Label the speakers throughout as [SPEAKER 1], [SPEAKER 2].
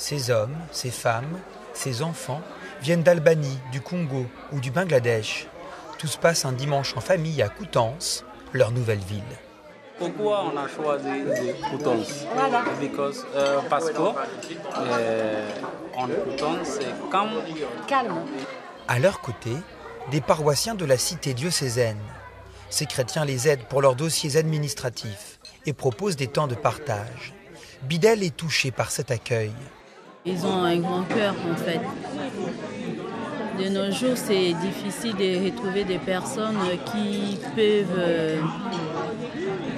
[SPEAKER 1] Ces hommes, ces femmes, ces enfants viennent d'Albanie, du Congo ou du Bangladesh. Tout se passe un dimanche en famille à Coutances, leur nouvelle ville.
[SPEAKER 2] Pourquoi on a choisi Coutances? Because, euh, Parce que euh, en Coutances, c'est comme
[SPEAKER 3] Calme.
[SPEAKER 1] À leur côté, des paroissiens de la cité diocésaine. Ces chrétiens les aident pour leurs dossiers administratifs et proposent des temps de partage. Bidel est touché par cet accueil.
[SPEAKER 4] Ils ont un grand cœur en fait. De nos jours, c'est difficile de retrouver des personnes qui peuvent euh,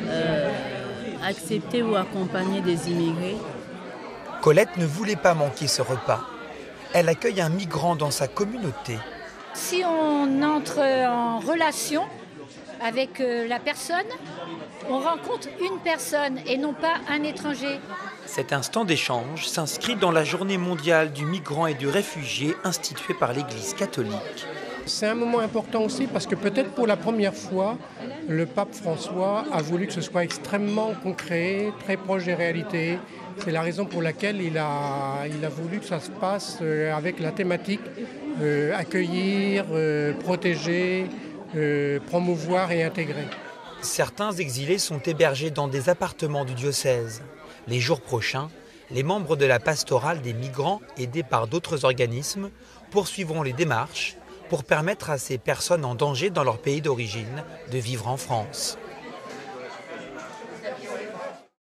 [SPEAKER 4] euh, accepter ou accompagner des immigrés.
[SPEAKER 1] Colette ne voulait pas manquer ce repas. Elle accueille un migrant dans sa communauté.
[SPEAKER 3] Si on entre en relation avec euh, la personne, on rencontre une personne et non pas un étranger.
[SPEAKER 1] Cet instant d'échange s'inscrit dans la journée mondiale du migrant et du réfugié instituée par l'Église catholique.
[SPEAKER 5] C'est un moment important aussi parce que peut-être pour la première fois, le pape François a voulu que ce soit extrêmement concret, très proche des réalités. C'est la raison pour laquelle il a, il a voulu que ça se passe euh, avec la thématique euh, accueillir, euh, protéger, euh, promouvoir et intégrer.
[SPEAKER 1] Certains exilés sont hébergés dans des appartements du diocèse. Les jours prochains, les membres de la pastorale des migrants, aidés par d'autres organismes, poursuivront les démarches pour permettre à ces personnes en danger dans leur pays d'origine de vivre en France.